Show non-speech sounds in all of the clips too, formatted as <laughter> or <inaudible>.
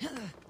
Huh?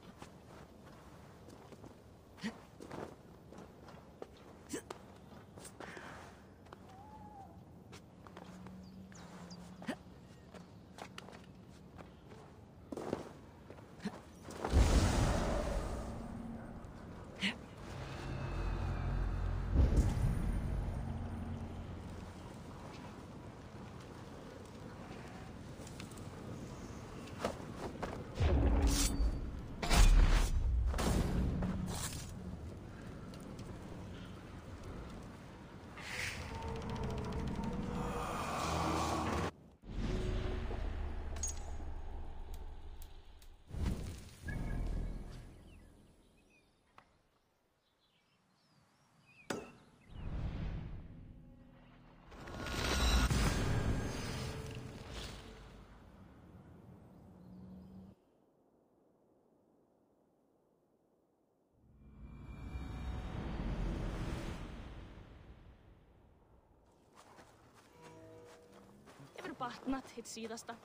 Batnað hitt síðasta.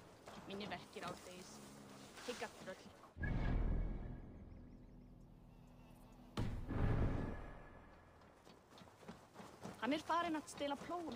Minni verkir áldegis. Higga tröll. Hann er farinn að stela plóum.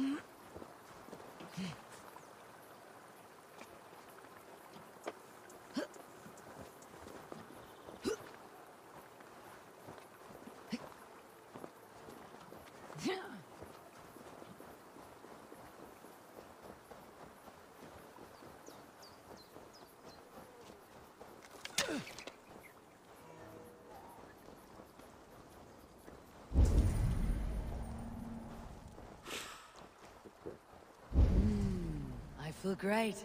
Mm-hmm. Feel great.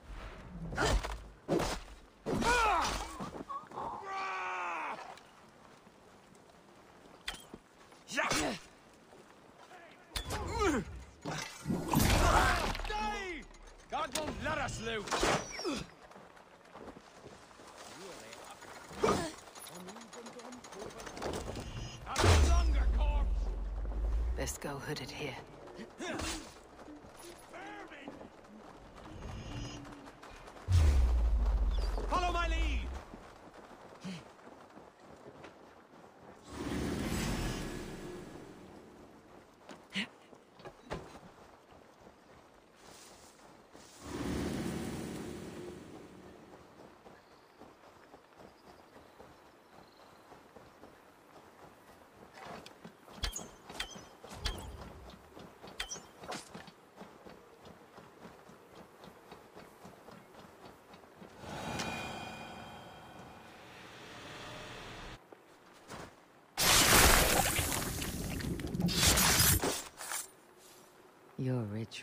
go hooded here.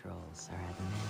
controls are at man.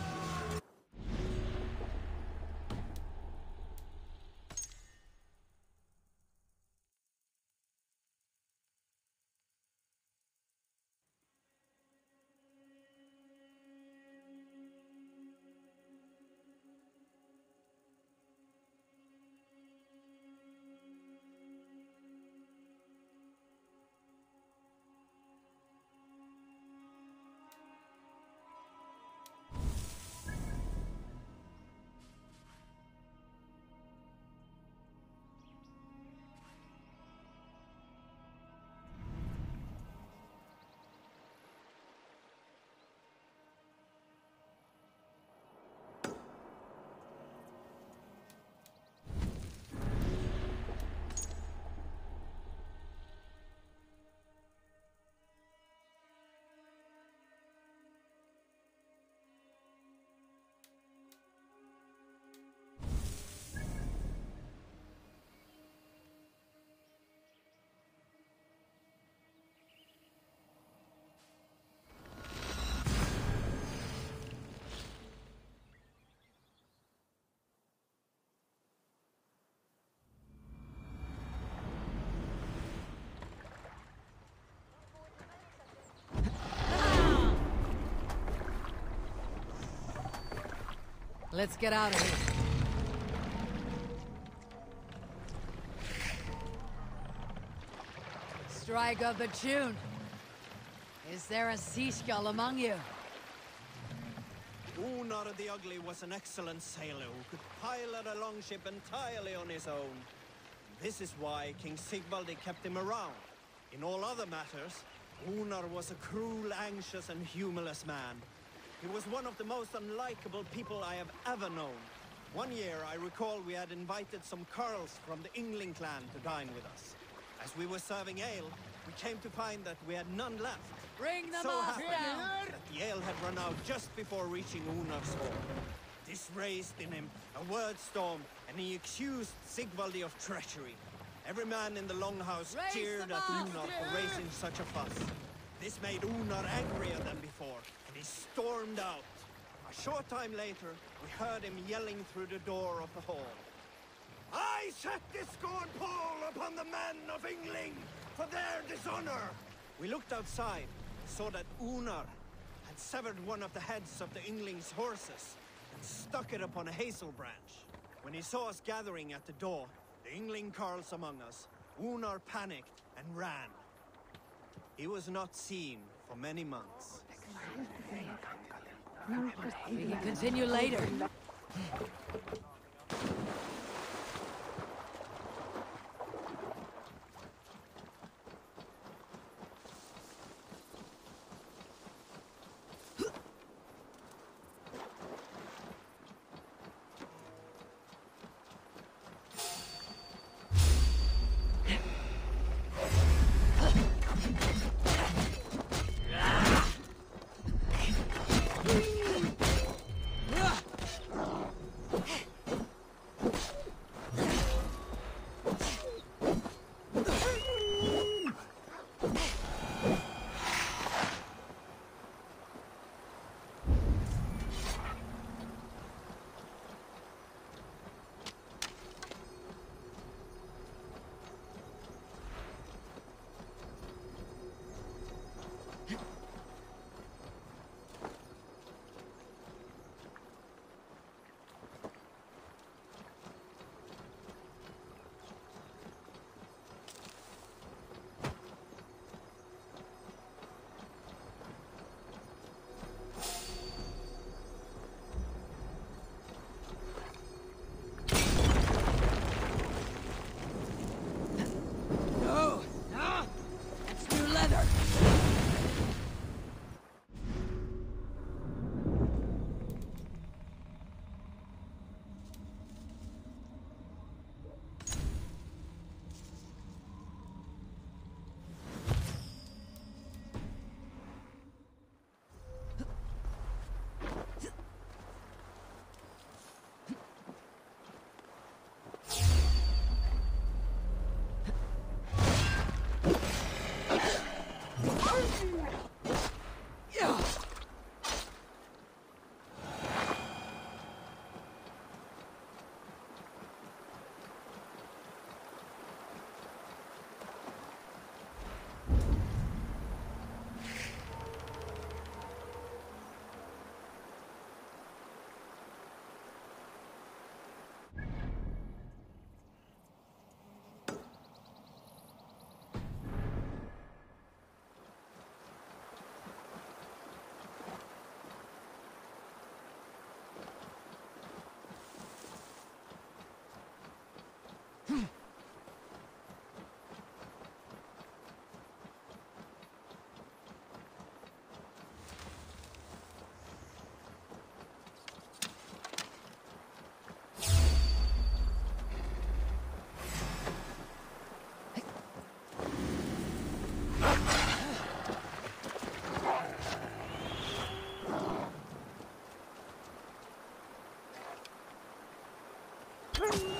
Let's get out of here. Strike up a tune. Is there a seaskull among you? Unar the Ugly was an excellent sailor who could pilot a longship entirely on his own. This is why King Sigvaldi kept him around. In all other matters, Unar was a cruel, anxious, and humorless man. He was one of the most unlikable people I have ever known. One year, I recall we had invited some Carls from the Yngling clan to dine with us. As we were serving ale, we came to find that we had none left. Bring them so all happened that the ale had run out just before reaching Unar's hall. This raised in him a word storm, and he accused Sigvaldi of treachery. Every man in the longhouse Raise cheered at! Unar for raising such a fuss. This made Unar angrier than before, and he stormed out. A short time later, we heard him yelling through the door of the hall. I set this scorn pole upon the men of Yngling for their dishonor! We looked outside, saw that Unar had severed one of the heads of the Yngling's horses and stuck it upon a hazel branch. When he saw us gathering at the door, the Yngling carls among us, Unar panicked and ran. He was not seen for many months. Continue later. Hmm.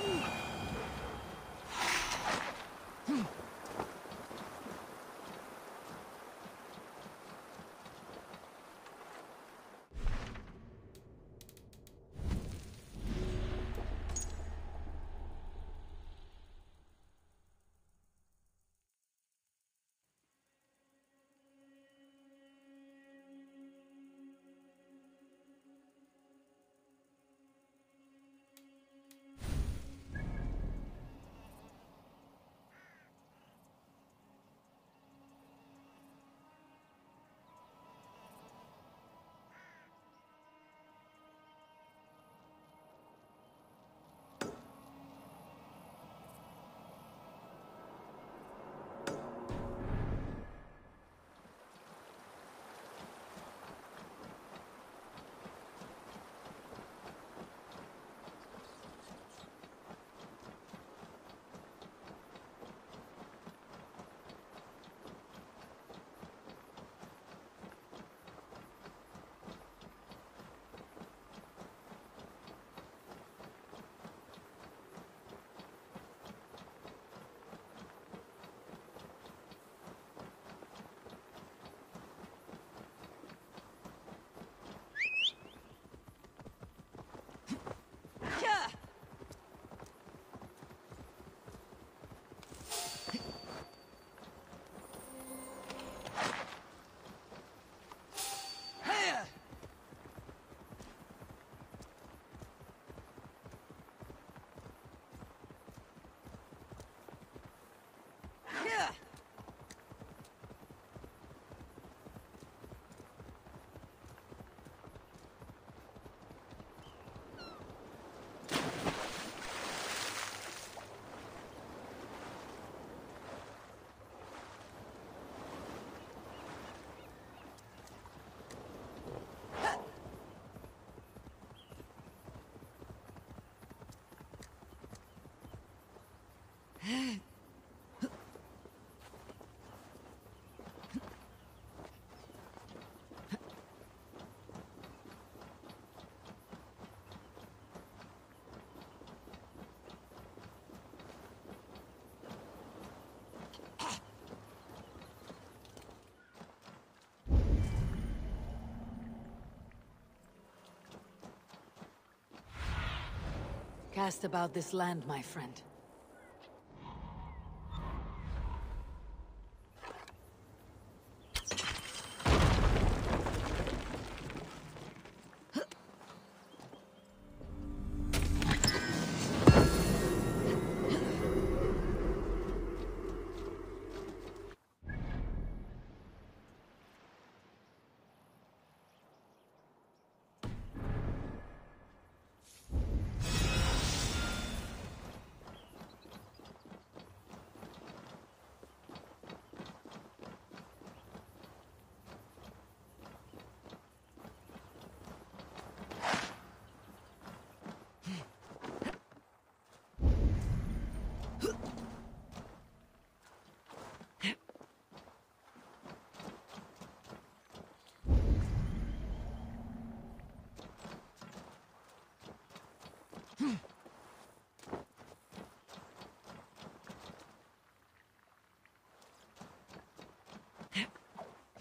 Cast about this land, my friend.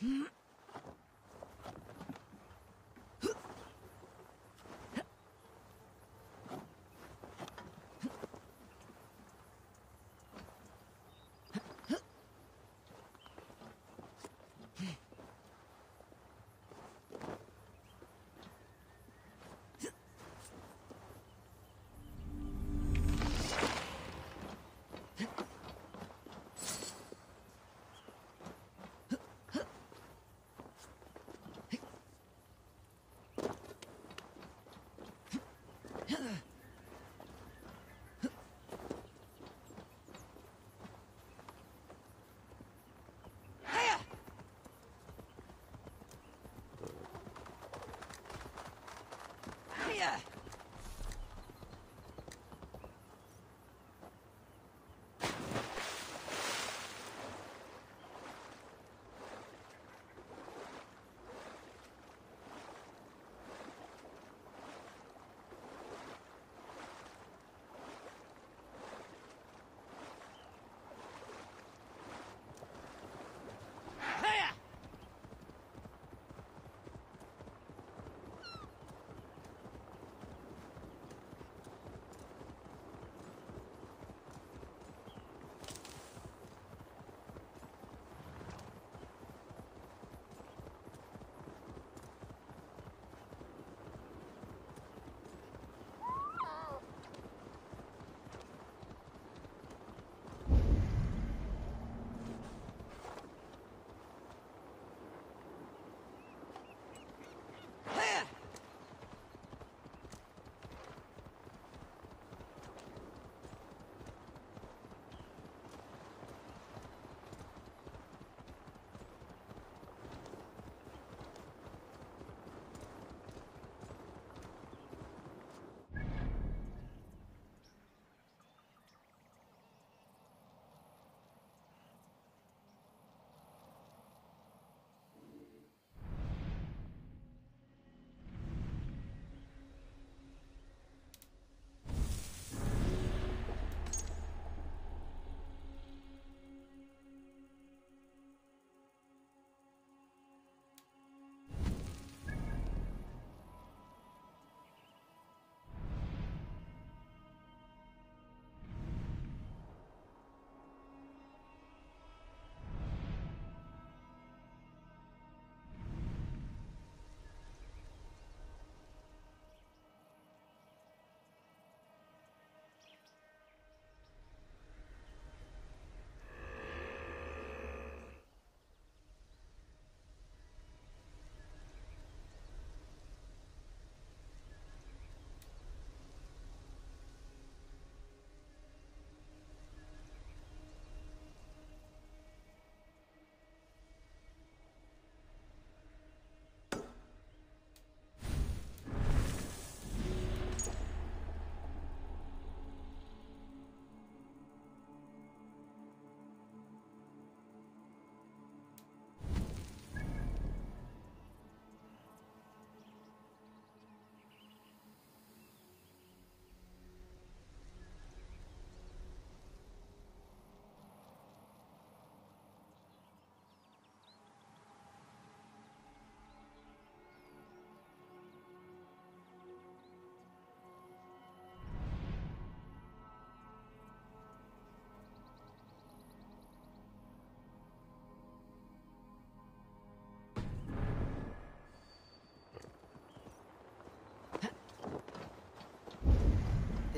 Mm-hmm.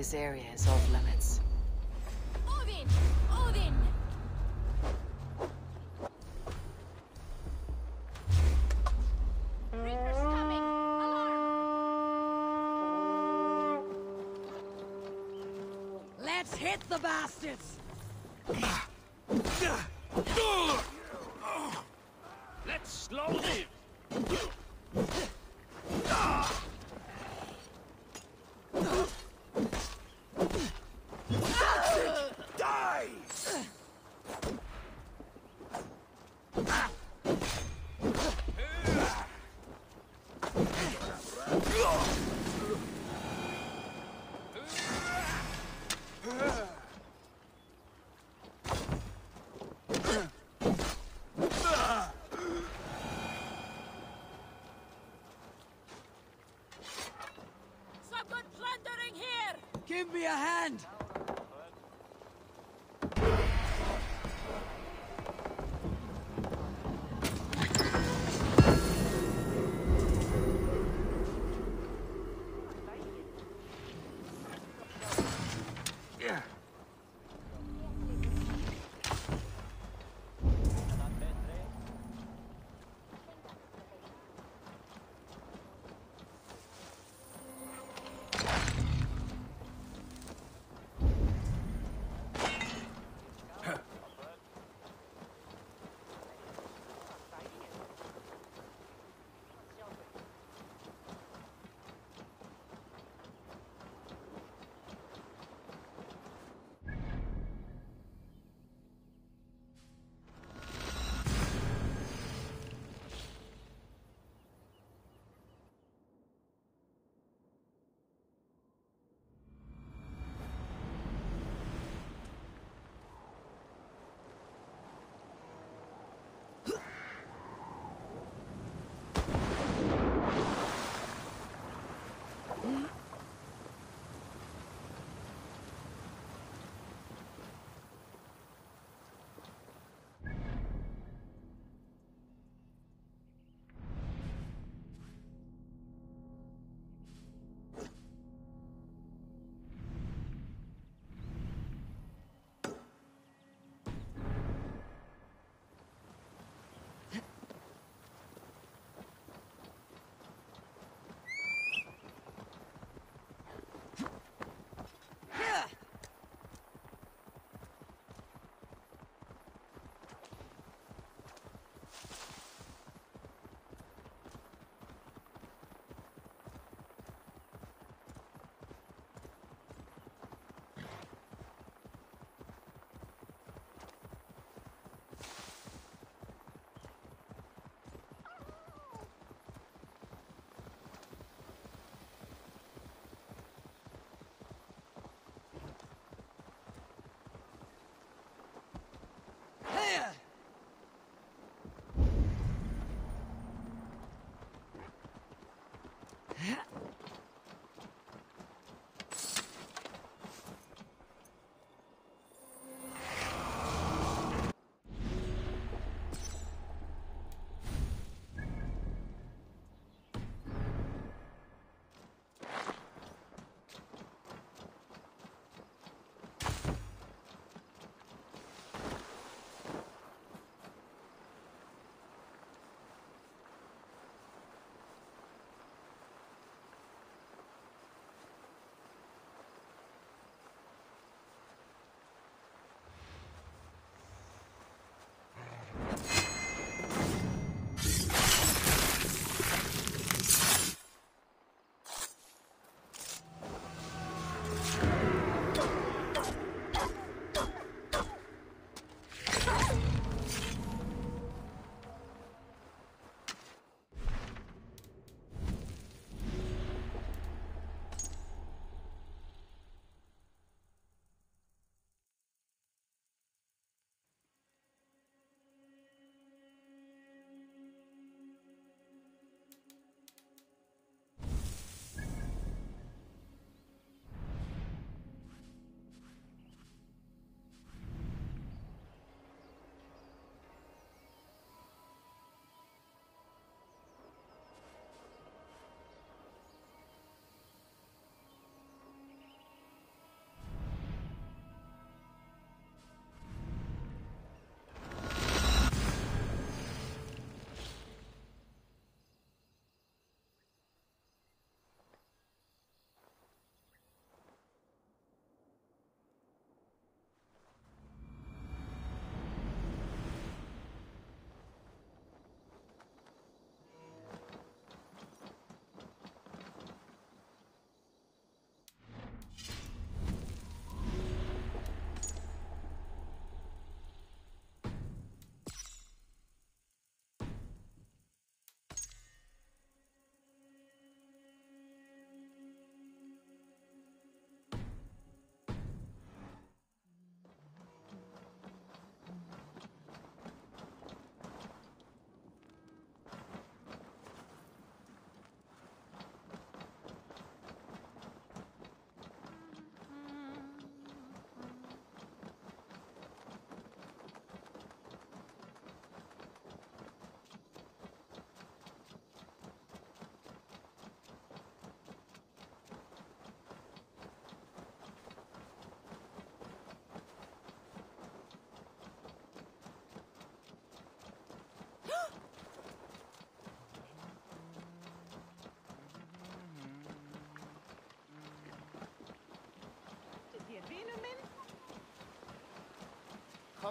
This area is off limits. Odin! Odin! Reaper's coming! Alarm! Let's hit the bastards! Ah. Give me a hand! Yeah.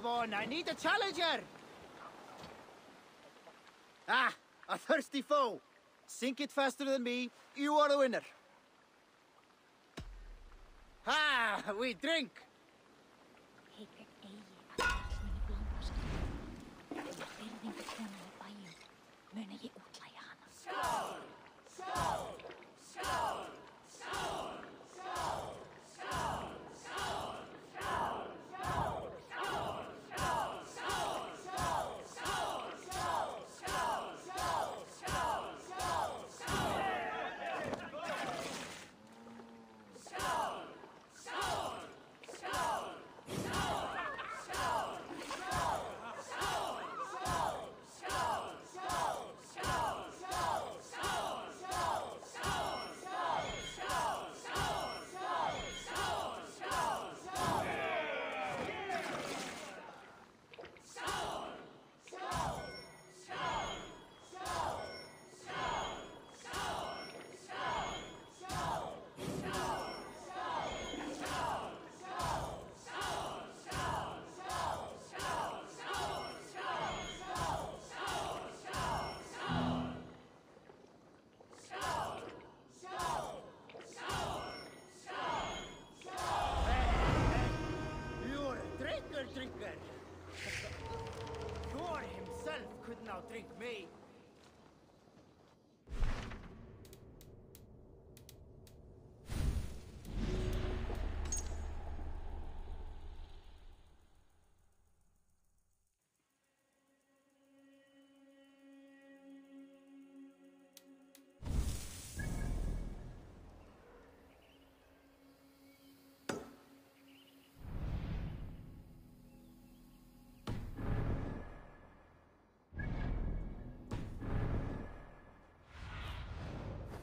Come on, I need a challenger! Ah, a thirsty foe! Sink it faster than me, you are the winner. Ah, We drink!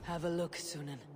Have a look, Sýnin.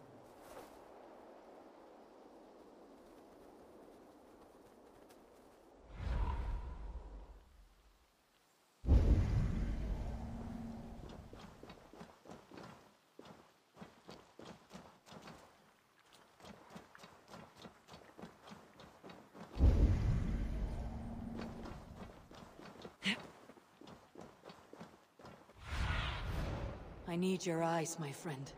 Need your eyes, my friend.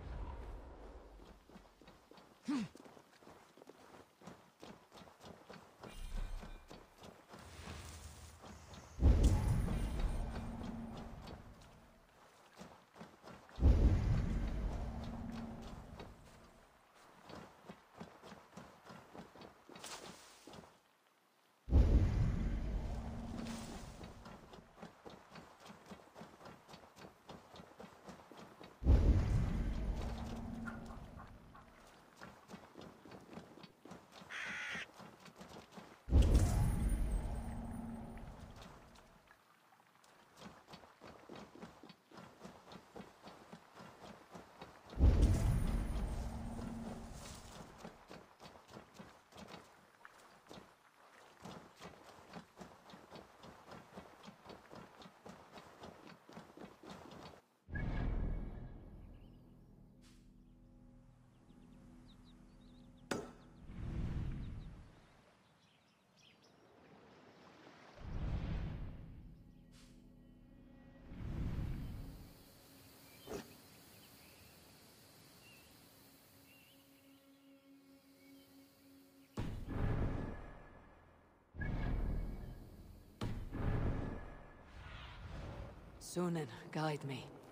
Sýnin, guide me.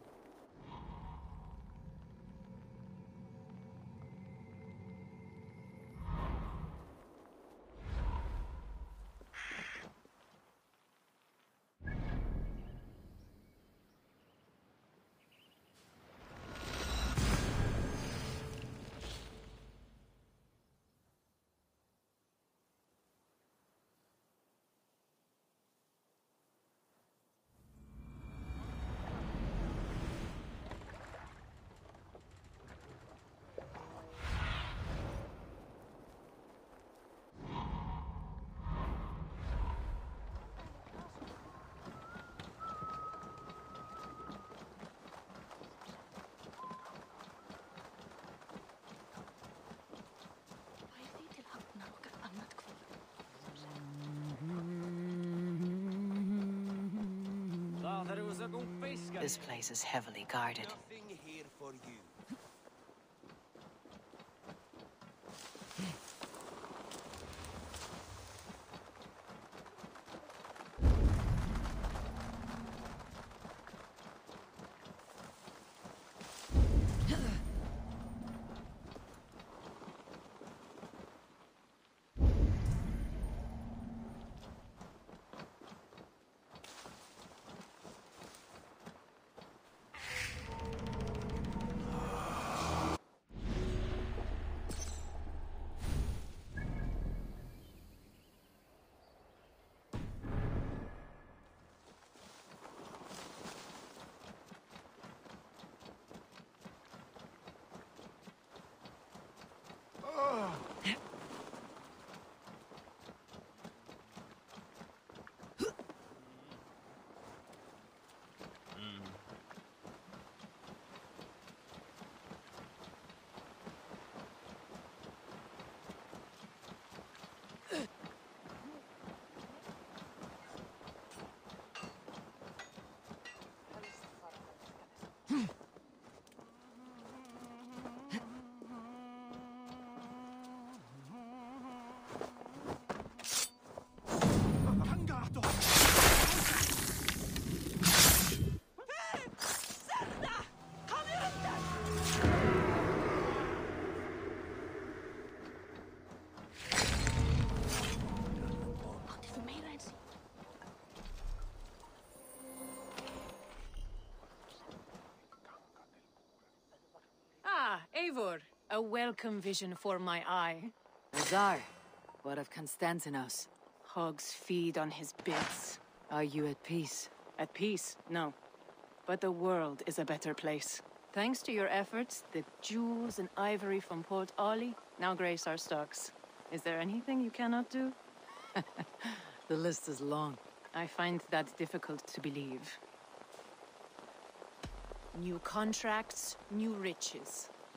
Heavily guarded. Eivor. A welcome vision for my eye. Azar, what of Constantinos? Hogs feed on his bits. Are you at peace? At peace, no. But the world is a better place. Thanks to your efforts, the jewels and ivory from Port Ali now grace our stocks. Is there anything you cannot do? <laughs> The list is long. I find that difficult to believe. New contracts, new riches.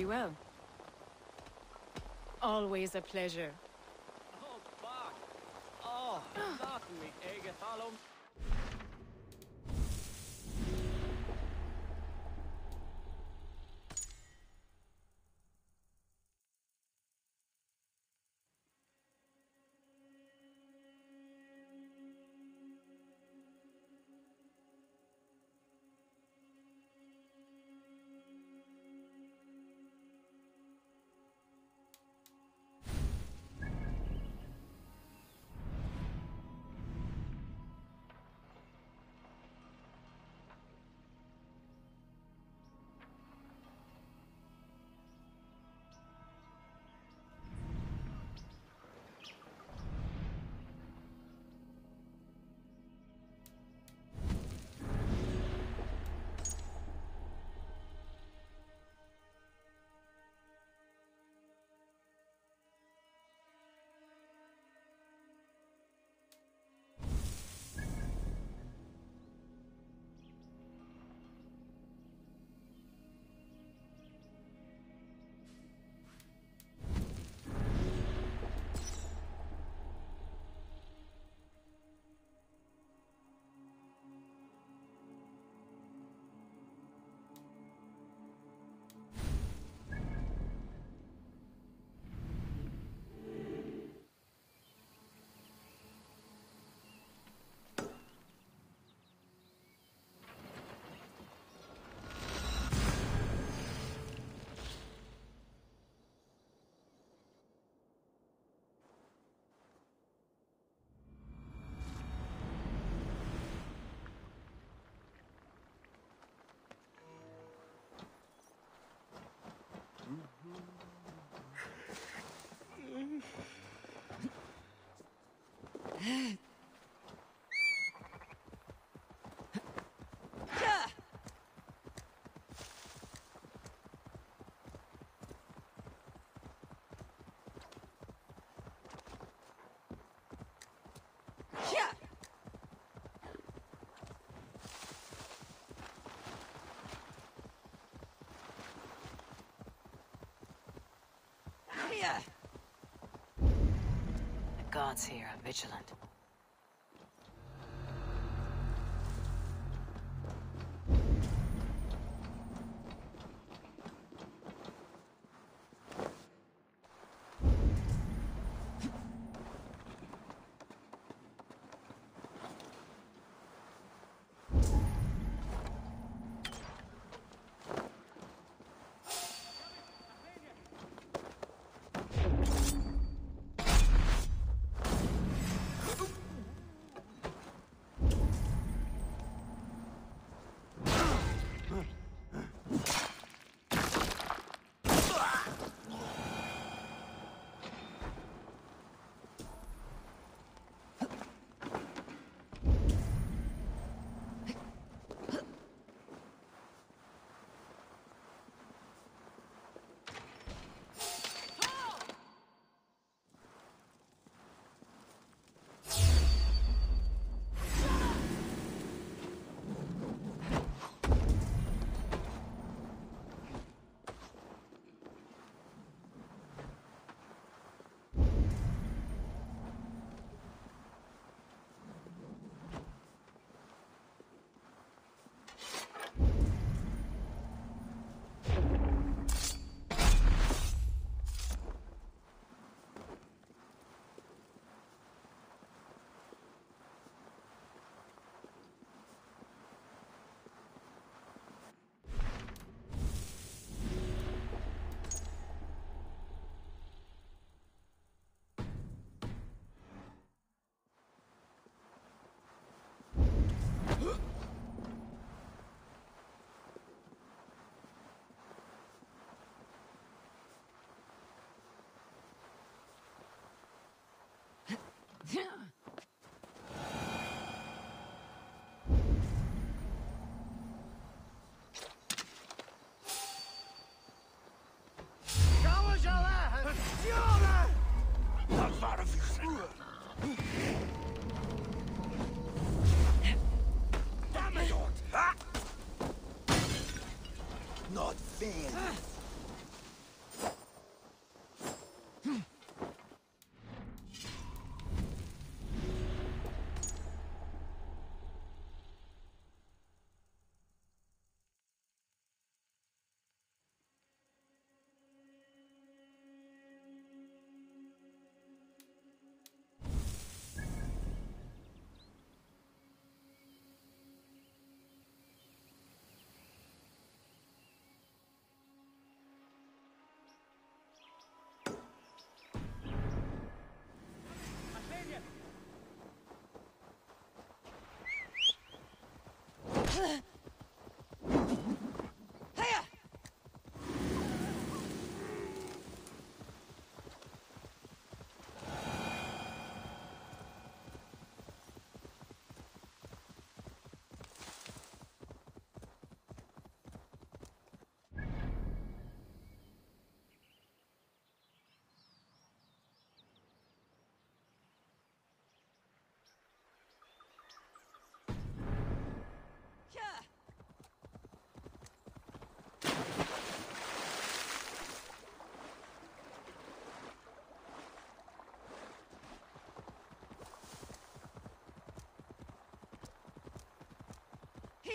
Very well. Always a pleasure. Oh, fuck. Oh, <gasps> not me, here! The guards here are vigilant. Fair.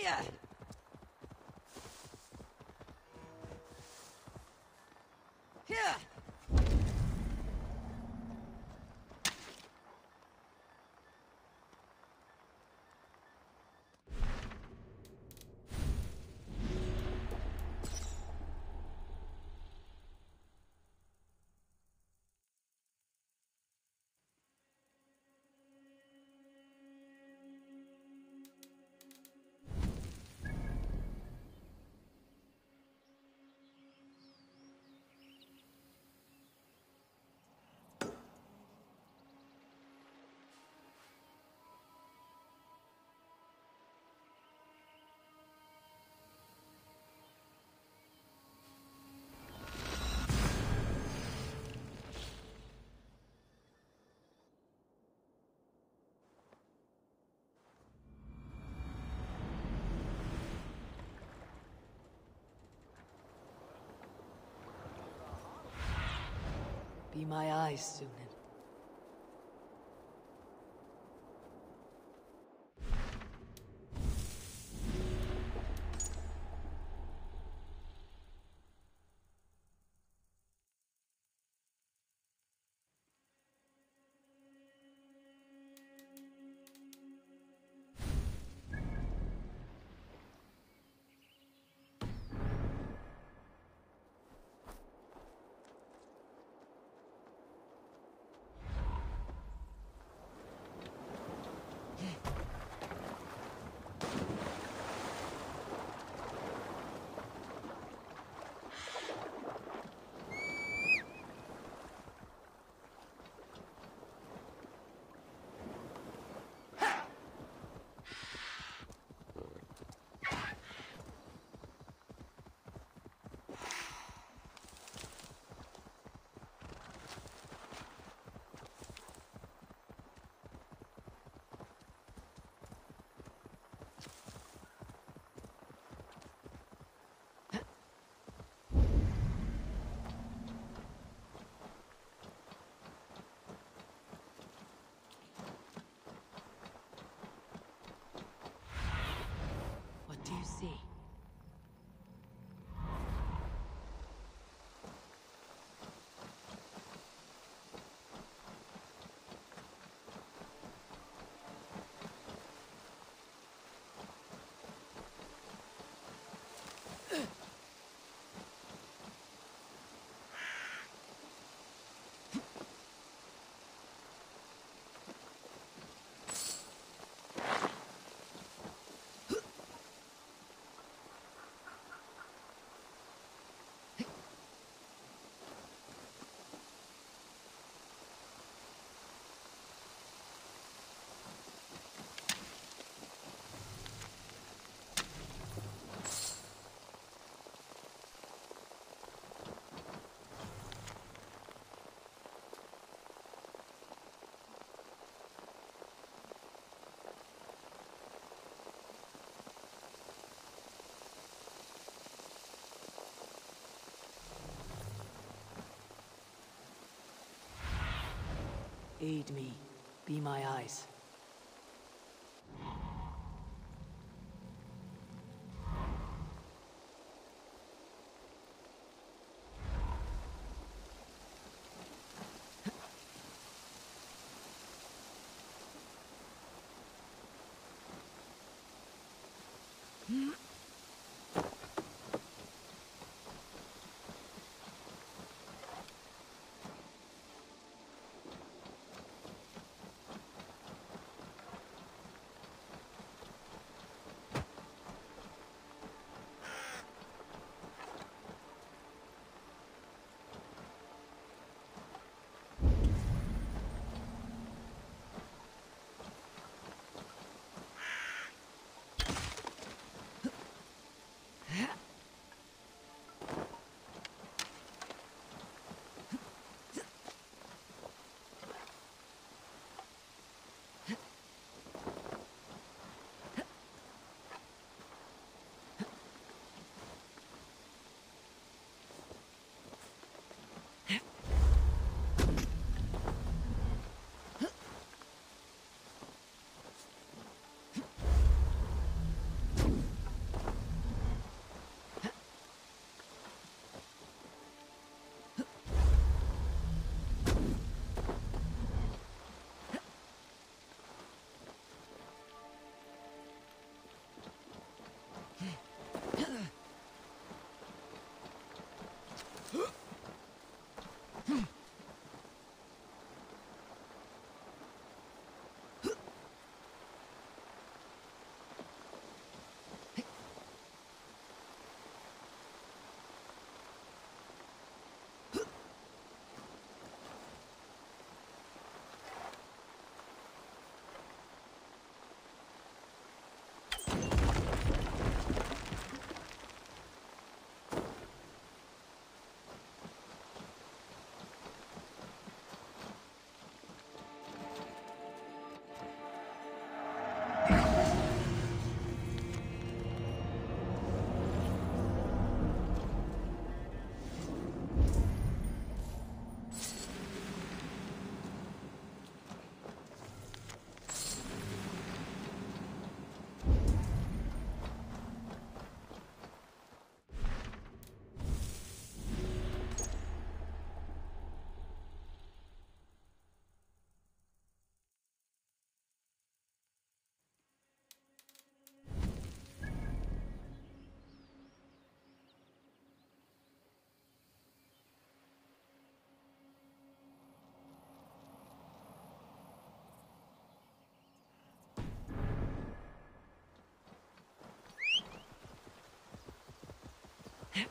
Here! Be my eyes, Sýnin. Aid me. Be my eyes. Yeah.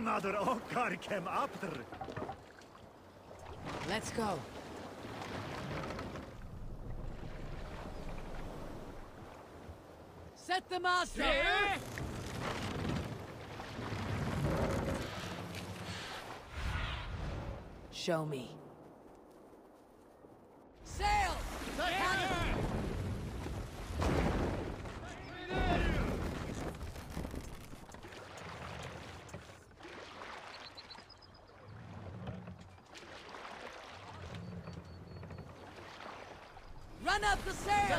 Another Okkar came after. Let's go. Set the mast up! Show me. Sail! Run up the sail!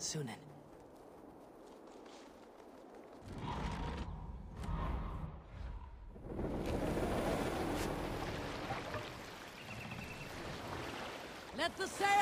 Sýnin. Let the sail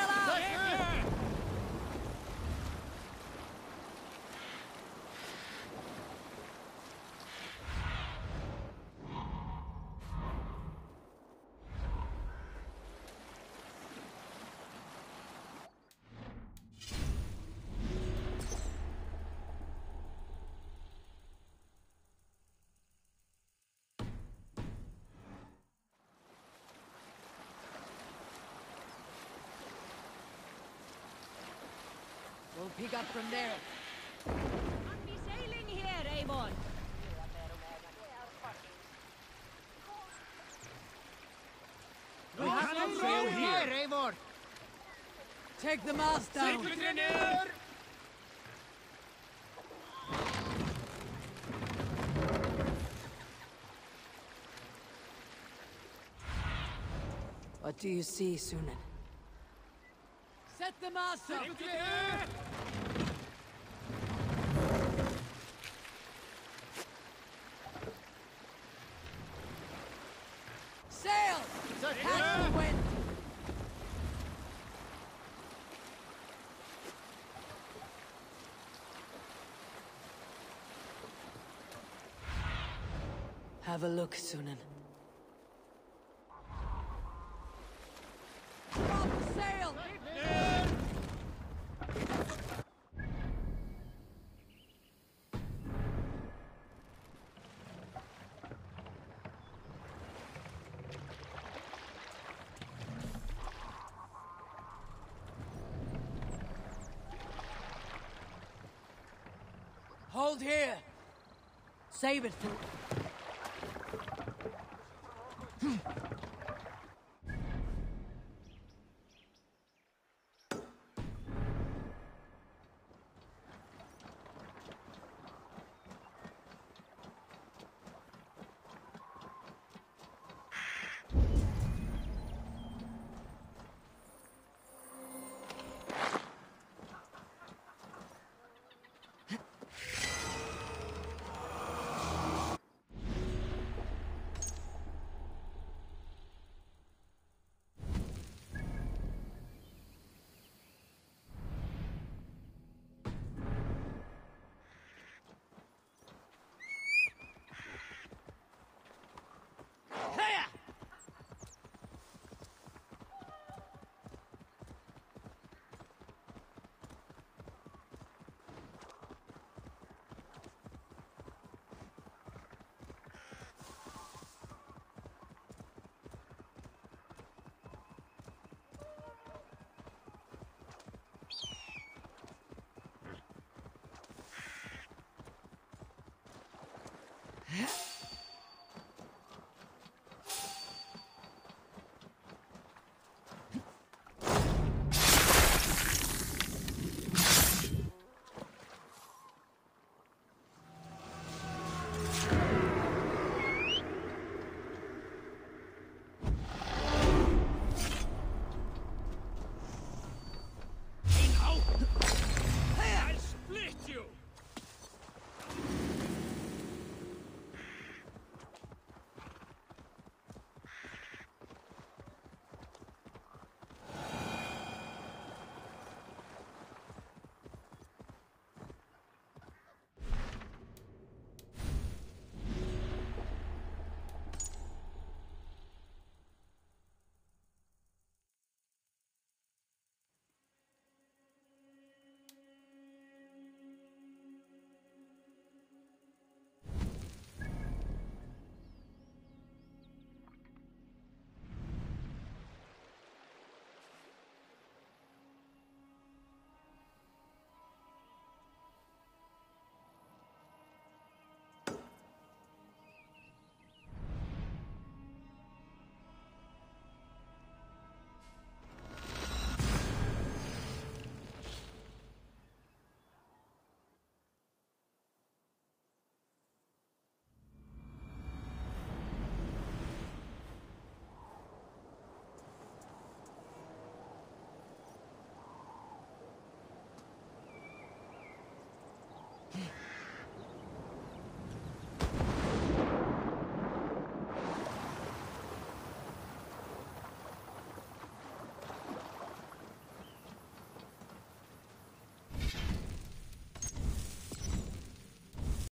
out! We'll pick up from there. Be sailing here, Avon. We cannot sail here. Eivor! Take the mast down! What do you see, Sýnin? Set the mast up! Sail! Catch the wind! Have a look, Sýnin. Hold here! Save it for...